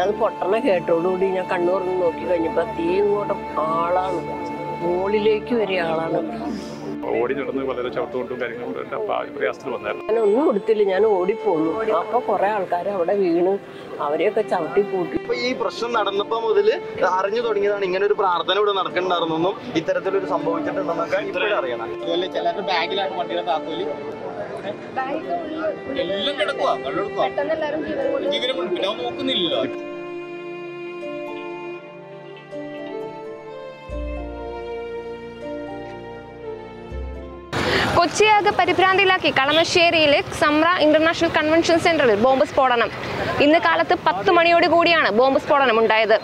അത് പൊട്ടണ കേട്ടോടുകൂടി ഞാൻ കണ്ണു തുറന്ന് നോക്കി കഴിഞ്ഞപ്പോ തീ ഇങ്ങോട്ട് ആളാണ്. മുകളിലേക്ക് വരെ ആളാണ്. ഓടി നടന്ന് വളരെ ചവിട്ടുകൊണ്ടും കാര്യങ്ങളും എല്ലാം പാ- പ്രയാസത്തിൽ വന്നായിരുന്നു. ഞാൻ ഒന്നും കൊടുത്തില്ല ഞാൻ ഓടിപ്പോന്നു. അപ്പൊ കുറെ ആൾക്കാർ അവിടെ വീണ് അവരെയൊക്കെ ചവിട്ടി കൂട്ടി. ഇപ്പൊ ഈ പ്രശ്നം നടന്നപ്പോ മുതൽ അറിഞ്ഞു തുടങ്ങിയതാണ് ഇങ്ങനെ ഒരു പ്രാർത്ഥന ഇവിടെ നടക്കണ്ടായിരുന്നെന്നും ഇത്തരത്തിലൊരു സംഭവിച്ചിട്ടുണ്ടെന്നൊക്കെ ഇപ്പോഴും അറിയണം. അതുപോലെ ചിലരുടെ ബാഗിലാണ് വണ്ടിയുടെ താക്കോൽ. എല്ലാം കിടക്കുക ജീവനും പിന്നെ നോക്കുന്നില്ല കൊച്ചിയാകെ പരിഭ്രാന്തിയിലാക്കി. കളമശ്ശേരിയിലെ സമ്ര ഇന്റർനാഷണൽ കൺവെൻഷൻ സെന്ററിൽ ബോംബ് സ്ഫോടനം. ഇന്ന് കാലത്ത് പത്ത് മണിയോട് കൂടിയാണ് ബോംബ് സ്ഫോടനം ഉണ്ടായത്.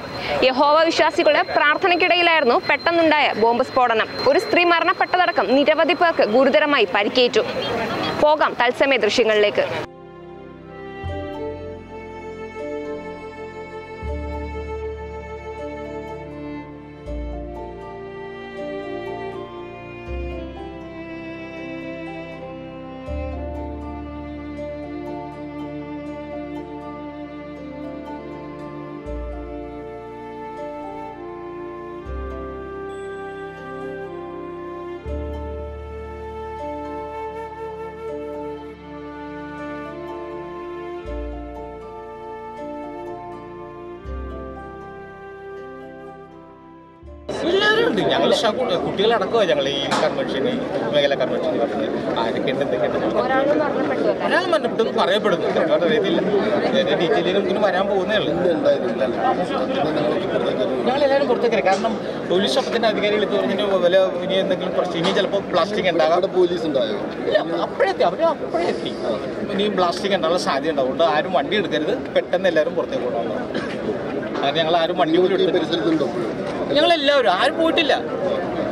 യഹോവ വിശ്വാസികളുടെ പ്രാർത്ഥനയ്ക്കിടയിലായിരുന്നു പെട്ടെന്നുണ്ടായ ബോംബ് സ്ഫോടനം. ഒരു സ്ത്രീ മരണപ്പെട്ടതടക്കം നിരവധി പേർക്ക് ഗുരുതരമായി പരിക്കേറ്റു. പോകാം തത്സമയ ദൃശ്യങ്ങളിലേക്ക്. ഉണ്ട് ഞങ്ങൾ കുട്ടികളടക്കമാണ് ഞങ്ങൾ ഈ കൺവെൻഷൻ മേഖല കൺവെൻഷൻ എന്തൊക്കെയുണ്ട് ഒരാൾ മരണപ്പെട്ടു പറയപ്പെടുന്നു അറിയത്തില്ല എന്റെ നമുക്കിന് വരാൻ പോകുന്നേ ഉള്ളൂ. ഞങ്ങൾ എല്ലാവരും പുറത്തേക്ക്. കാരണം പോലീസ് ഷോപ്പത്തിന്റെ അധികാരികൾ ഇത് പറഞ്ഞിട്ട് വില ഇനി എന്തെങ്കിലും പ്രശ്നം ഇനി ചിലപ്പോൾ പ്ലാസ്റ്റിക് ഉണ്ടാകാം. പോലീസ് ഉണ്ടായോ? അപ്പോഴെത്തി. അവർ അപ്പോഴെത്തി ഇനി പ്ലാസ്റ്റിക് ഉണ്ടാകാനുള്ള സാധ്യത ഉണ്ടാവും ആരും വണ്ടി എടുക്കരുത്. പെട്ടെന്ന് എല്ലാവരും പുറത്തേക്ക് പോകണം കാരണം ഞങ്ങൾ ആരും വണ്ടി പോലും എടുത്തിട്ടില്ല. പരിസരത്തുണ്ടോ ഞങ്ങൾ എല്ലാവരും ആരും പോയിട്ടില്ല.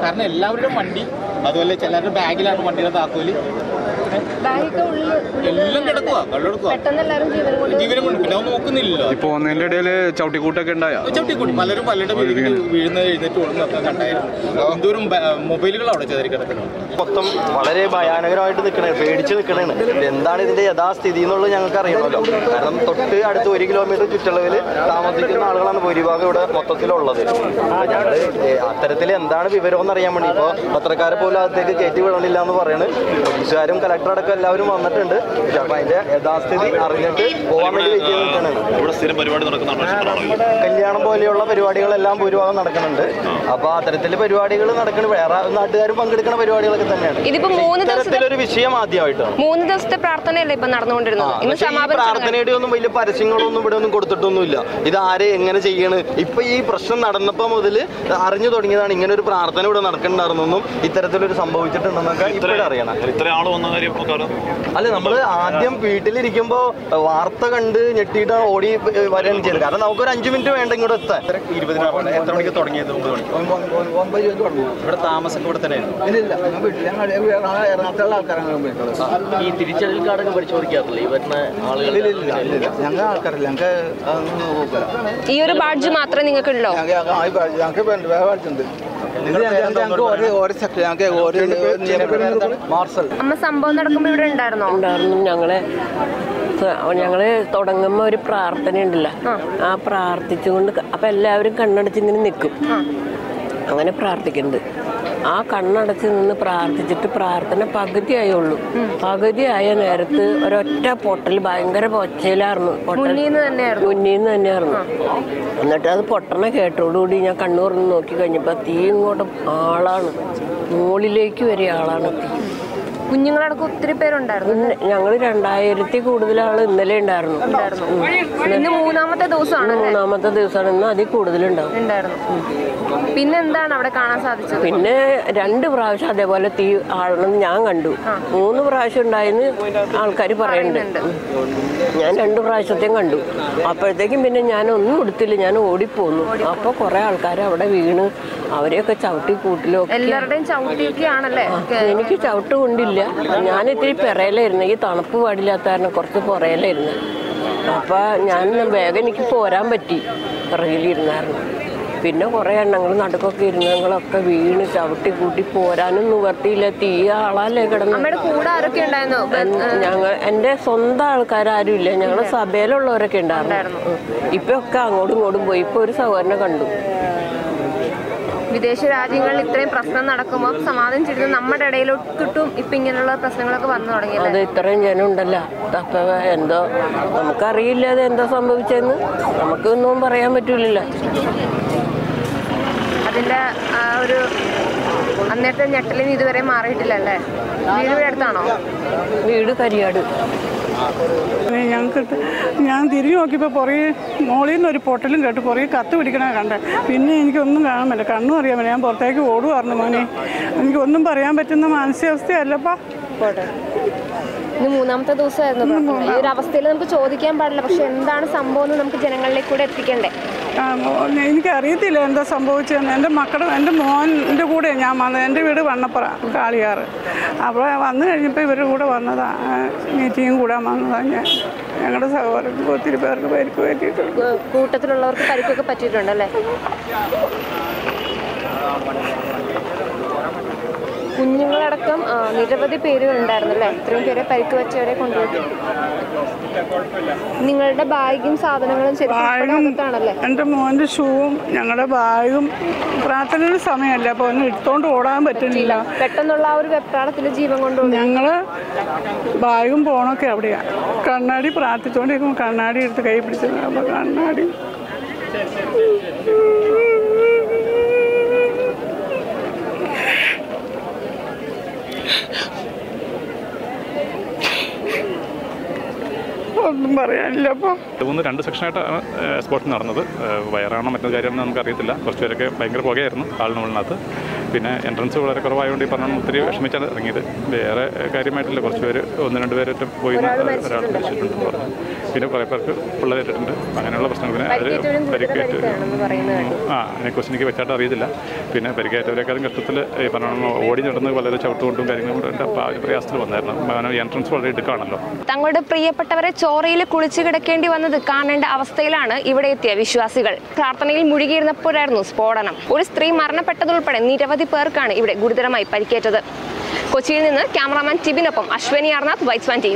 കാരണം എല്ലാവരുടെയും വണ്ടി അതുപോലെ ചിലരുടെ ബാഗിലാണ് വണ്ടിയുടെ താക്കോൽ. എല്ലാം കിടക്കുക കള്ളെടുക്കുക ജീവനും കൊണ്ട് പിന്നെ അവൻ നോക്കുന്നില്ല ഈ പോകുന്നതിന്റെ ഇടയിൽ ചവിട്ടിക്കൂട്ടൊക്കെ ഉണ്ടായോ? പലരും പലരുടെ വീട്ടിൽ വീഴുന്ന എഴുന്നേറ്റ് ഓടുന്നതൊക്കെ കണ്ടായിരുന്നു. എന്തോരം മൊബൈലുകൾ അവിടെ ചെതറി മൊത്തം വളരെ ഭയാനകരമായിട്ട് നിൽക്കണേ പേടിച്ച് നിൽക്കണേണ് എന്താണ് ഇതിന്റെ യഥാസ്ഥിതി എന്നുള്ളത് ഞങ്ങൾക്ക് അറിയണമല്ലോ. കാരണം തൊട്ട് അടുത്ത് ഒരു കിലോമീറ്റർ ചുറ്റളവിൽ താമസിക്കുന്ന ആളുകളാണ് ഭൂരിഭാഗം ഇവിടെ മൊത്തത്തിലുള്ളത്. അപ്പൊ ഞങ്ങൾ അത്തരത്തിൽ എന്താണ് വിവരം എന്ന് അറിയാൻ വേണ്ടി. ഇപ്പോൾ പത്രക്കാരെ പോലും അകത്തേക്ക് കയറ്റി വിടണില്ല എന്ന് പറയുന്നത് പോലീസുകാരും കലക്ടർ അടക്കം എല്ലാവരും വന്നിട്ടുണ്ട്. അപ്പൊ അതിന്റെ യഥാസ്ഥിതി അറിഞ്ഞിട്ട് പോകാൻ വേണ്ടി വെയിറ്റ് ചെയ്ത് കല്യാണം പോലെയുള്ള പരിപാടികളെല്ലാം ഭൂരിഭാഗം നടക്കുന്നുണ്ട്. അപ്പൊ അത്തരത്തിൽ പരിപാടികൾ നടക്കുന്നത് വേറെ നാട്ടുകാരും പങ്കെടുക്കുന്ന പരിപാടികളൊക്കെ തന്നെയാണ്. ഇതിപ്പോ മൂന്ന് ദിവസത്തെ ഇത്തരത്തിലൊരു വിഷയം ആദ്യമായിട്ടാണ്. മൂന്ന് ദിവസത്തെ പ്രാർത്ഥനയല്ലേ ഇപ്പൊ നടന്നുകൊണ്ടിരുന്നത്? ഇന്ന് സമാപന. പ്രാർത്ഥനയുടെ ഒന്നും വലിയ പരസ്യങ്ങളൊന്നും ഇവിടെ ഒന്നും കൊടുത്തിട്ടൊന്നുമില്ല. ഇത് ആരെ എങ്ങനെ ചെയ്യണ്? ഇപ്പൊ ഈ പ്രശ്നം നടന്നപ്പോ മുതൽ അറിഞ്ഞു തുടങ്ങിയതാണ് ഇങ്ങനെ ഒരു പ്രാർത്ഥന ഇവിടെ നടക്കണ്ടായിരുന്നെന്നും ഇത്തരത്തിലൊരു സംഭവിച്ചിട്ടുണ്ടെന്നൊക്കെ ഇത്രയും അറിയണം. ഇത്ര ആൾ വന്ന കാര്യം. അല്ല നമ്മൾ ആദ്യം വീട്ടിലിരിക്കുമ്പോ വാർത്ത കണ്ട് ഞെട്ടിയിട്ട് ഓടി വരികയാണ് ചെയ്തത്. കാരണം നമുക്കൊരു അഞ്ചു മിനിറ്റ് വേണ്ട ഇങ്ങോട്ട് എത്താൻ. എത്ര മണിക്ക് തുടങ്ങിയത് ഒമ്പത് മണിക്ക്? ഇവിടെ താമസം ഇവിടെ തന്നെ ഈ തിരിച്ചറിയൽ കാർഡൊക്കെ പരിശോധിക്കാറില്ല? ഈ വരുന്ന ആളുകൾ ഞങ്ങൾ ആൾക്കാരില്ല. ഞങ്ങൾക്ക് അതൊന്നും നോക്കില്ല ഈ ഒരു ബാഡ്ജ് മാത്രമേ നിങ്ങൾക്ക് ഉള്ളൂ ഞങ്ങൾക്ക് വേറെ പഠിച്ചിട്ടുണ്ട് ഇത് അമ്മ സംഭവം നടക്കുമ്പോ ഇവിടെ ഉണ്ടായിരുന്നോ? ഉണ്ടായിരുന്നു. ഞങ്ങളെ ഞങ്ങൾ തുടങ്ങുമ്പോ ഒരു പ്രാർത്ഥന ഉണ്ടല്ലോ. ആ. പ്രാർത്ഥിച്ചുകൊണ്ട് അപ്പൊ എല്ലാവരും കണ്ണടച്ച് ഇങ്ങനെ നിൽക്കും അങ്ങനെ പ്രാർത്ഥിക്കുന്നുണ്ട് ആ കണ്ണടച്ച് നിന്ന് പ്രാർത്ഥിച്ചിട്ട് പ്രാർത്ഥന പകുതിയായുള്ളൂ. പകുതിയായ നേരത്ത് ഒരൊറ്റ പൊട്ടൽ ഭയങ്കര പൊച്ചയിലായിരുന്നു മുന്നീന്ന് തന്നെയായിരുന്നു? എന്നിട്ട് അത് പൊട്ടണ കേട്ടോടുകൂടി ഞാൻ കണ്ണു തുറന്ന് നോക്കി കഴിഞ്ഞപ്പോൾ തീ ഇങ്ങോട്ട് ആളാണ്. മുകളിലേക്ക് വരെ ആളാണ്. തീ കുഞ്ഞുങ്ങളടക്കം ഒത്തിരി പേരുണ്ടായിരുന്നു. ഞങ്ങൾ രണ്ടായിരത്തി കൂടുതൽ ആൾ ഇന്നലെ ഉണ്ടായിരുന്നു. ഇന്ന് മൂന്നാമത്തെ ദിവസമാണ് മൂന്നാമത്തെ ദിവസമാണ്. ഇന്ന് അതിൽ കൂടുതലുണ്ടാവും. പിന്നെ എന്താണ് അവിടെ കാണാൻ സാധിച്ചത്? പിന്നെ രണ്ട് പ്രാവശ്യം അതേപോലെ തീ ആളണെന്ന് ഞാൻ കണ്ടു. മൂന്ന് പ്രാവശ്യം ഉണ്ടായെന്ന് ആൾക്കാർ പറയുന്നുണ്ട്. ഞാൻ രണ്ട് പ്രാവശ്യത്തെയും കണ്ടു. അപ്പോഴത്തേക്കും പിന്നെ ഞാൻ ഒന്നും എടുത്തില്ല. ഞാൻ ഓടിപ്പോന്നു. അപ്പൊ കൊറേ ആൾക്കാർ അവിടെ വീണ് അവരെയൊക്കെ ചവിട്ടി കൂട്ടിലോ എല്ലാവരുടെയും ചവിട്ടിയൊക്കെയാണല്ലേ? എനിക്ക് ചവിട്ട് കൊണ്ടില്ല. ഞാൻ ഇത്തിരി പിറയിലായിരുന്നു ഈ തണുപ്പ് പാടില്ലാത്ത കാരണം കുറച്ച് പുറയിലായിരുന്നു അപ്പൊ ഞാൻ വേഗം എനിക്ക് പോരാൻ പറ്റി. പിറകിലിരുന്നായിരുന്നു പിന്നെ കുറേ എണ്ണങ്ങൾ നടുക്കൊക്കെ ഇരുന്നങ്ങളൊക്കെ വീണ് ചവിട്ടി കൂട്ടി പോരാനും നിവർത്തിയില്ല. തീ ആളല്ലേ കിടന്നു. ഞങ്ങൾ എന്റെ സ്വന്തം ആൾക്കാരും ഇല്ല. ഞങ്ങൾ സഭയിലുള്ളവരൊക്കെ ഉണ്ടായിരുന്നു. ഇപ്പൊ ഒക്കെ അങ്ങോട്ടും ഇങ്ങോട്ടും പോയി. ഇപ്പൊ ഒരു സഹോദരനെ കണ്ടു. വിദേശ രാജ്യങ്ങളിൽ ഇത്രയും പ്രശ്നം നടക്കുമ്പോൾ സമാധാനം ചെയ്ത് നമ്മുടെ ഇടയിലോട്ടിട്ടും ഇപ്പൊ ഇങ്ങനെയുള്ള പ്രശ്നങ്ങളൊക്കെ വന്നു തുടങ്ങിയല്ലേ? അത് ഇത്രയും ജനം ഉണ്ടല്ലോ. അപ്പൊ എന്തോ നമുക്കറിയില്ല അത് എന്താ സംഭവിച്ചെന്ന് നമുക്കൊന്നും പറയാൻ പറ്റൂലല്ലോ. അതിന്റെ ആ ഒരു അന്നേരത്തെ ഞെട്ടലിന് ഇതുവരെ മാറിയിട്ടില്ലല്ലേ വീട് ഇവിടെ അടുത്താണോ? വീട് കരിയാട്. ഞങ്ങൾക്ക് ഞാൻ തിരിഞ്ഞു നോക്കിയപ്പോൾ പുറകെ മോളിൽ നിന്ന് ഒരു പൊട്ടലും കേട്ട് പുറകെ കത്ത് പിടിക്കണ കണ്ടേ. പിന്നെ എനിക്കൊന്നും കാണുന്നില്ല. കണ്ണും അറിയാൻ പറ്റില്ല ഞാൻ പുറത്തേക്ക് ഓടുമായിരുന്നു മോനെ. എനിക്കൊന്നും പറയാൻ പറ്റുന്ന മാനസികാവസ്ഥയല്ലപ്പാ. ഇന്ന് മൂന്നാമത്തെ ദിവസമായിരുന്നു. ഈ ഒരു അവസ്ഥയിൽ നമുക്ക് ചോദിക്കാൻ പാടില്ല. പക്ഷെ എന്താണ് സംഭവം എന്ന് നമുക്ക് ജനങ്ങളിലേക്ക് കൂടെ എത്തിക്കണ്ടേ? ആ, മോ- എനിക്കറിയത്തില്ല എന്താ സംഭവിച്ചതെന്ന്. എന്റെ മക്കളുടെ എന്റെ മോന്റെ കൂടെ ഞാൻ വന്നത്. എന്റെ വീട് വണ്ണപ്പുറ കാളിയാറ്. അപ്പോൾ വന്നു കഴിഞ്ഞപ്പോൾ ഇവരുടെ കൂടെ വന്നതാണ് മീറ്റിങ്ങും കൂടെ വന്നതാണ് ഞാൻ. ഞങ്ങളുടെ സഹോദരങ്ങൾക്ക് ഒത്തിരി പേർക്ക് പരിക്ക് പറ്റിയിട്ടുണ്ട്. കൂട്ടത്തിലുള്ളവർക്ക് പരിക്കൊക്കെ പറ്റിയിട്ടുണ്ടല്ലേ? കുഞ്ഞുങ്ങളടക്കം നിരവധി പേരുകൾ ഉണ്ടായിരുന്നു അല്ലേ? ഇത്രയും പേരെ പരിക്ക് വെച്ചവരെ കൊണ്ടുപോയി നിങ്ങളുടെ ബാഗും സാധനങ്ങളും ശരിക്കും എന്റെ മോന്റെ ഷൂവും ഞങ്ങളുടെ ബാഗും. പ്രാർത്ഥനയുടെ സമയമല്ല അപ്പോൾ ഒന്നും എടുത്തോണ്ട് ഓടാൻ പറ്റുന്നില്ല പെട്ടെന്നുള്ള ആ ഒരു വെപ്രാളത്തിൽ ജീവൻ കൊണ്ട് ഞങ്ങൾ ബാഗും പോണൊക്കെ അവിടെയാണ് കണ്ണാടി പ്രാർത്ഥിച്ചുകൊണ്ടിരിക്കുമ്പോൾ കണ്ണാടി എടുത്ത് കൈ പിടിച്ചത് അപ്പോൾ കണ്ണാടി. ഒന്നും പറയാനില്ല അപ്പോൾ മൂന്ന് രണ്ട് സെക്ഷനായിട്ടാണ് സ്പോട്ട് നടന്നത്. വയറാണോ മറ്റൊരു കാര്യമാണെന്ന് നമുക്കറിയത്തില്ല. കുറച്ച് പേരൊക്കെ ഭയങ്കര പുകയായിരുന്നു ആളിനുള്ളിനകത്ത് പിന്നെ എൻട്രൻസ് വളരെ കുറവായതുകൊണ്ട് ഈ പറഞ്ഞ ഒത്തിരി വിഷമിച്ചാണ് ഇറങ്ങിയത്. വേറെ കാര്യമായിട്ടില്ല. കുറച്ച് പേര് ഒന്ന് രണ്ട് പേരൊക്കെ പോയി ഒരാൾ മരിച്ചിട്ടുണ്ടെന്ന് പറഞ്ഞു. പിന്നെ കുറേ പേർക്ക് പിള്ളേരിട്ടുണ്ട് അങ്ങനെയുള്ള പ്രശ്നങ്ങൾ പിന്നെ അവർ പരിക്കേറ്റ് എന്ന് അതിനെ ആ അതിനെക്കുറിച്ച് എനിക്ക് വെച്ചായിട്ട് അറിയത്തില്ല. പിന്നെ പരിക്കേറ്റവരെക്കാളും കഷ്ടത്തിൽ ഈ പറഞ്ഞ ഓടി നടന്ന് വളരെ ചവിട്ടുകൊണ്ടും കാര്യങ്ങളും കൊണ്ട് അപ്പോൾ ആ ഒരു പ്രയാസത്തിൽ വന്നായിരുന്നു. കാരണം എൻട്രൻസ് വളരെ എടുക്കുകയാണല്ലോ തങ്ങളുടെ പ്രിയപ്പെട്ടവരെ ചോറയിൽ കുളിച്ചു കിടക്കേണ്ടി വന്നത് കാണേണ്ട അവസ്ഥയിലാണ് ഇവിടെ എത്തിയ വിശ്വാസികൾ. പ്രാർത്ഥനയിൽ മുഴുകിയിരുന്നപ്പോഴായിരുന്നു സ്ഫോടനം. ഒരു സ്ത്രീ മരണപ്പെട്ടതുൾപ്പെടെ നിരവധി പേർക്കാണ് ഇവിടെ ഗുരുതരമായി പരിക്കേറ്റത്. കൊച്ചിയിൽ നിന്ന് ക്യാമറാമാൻ ടിബിനൊപ്പം അശ്വനി അർനാഥ് വൈറ്റ്സ്വാൻ ടി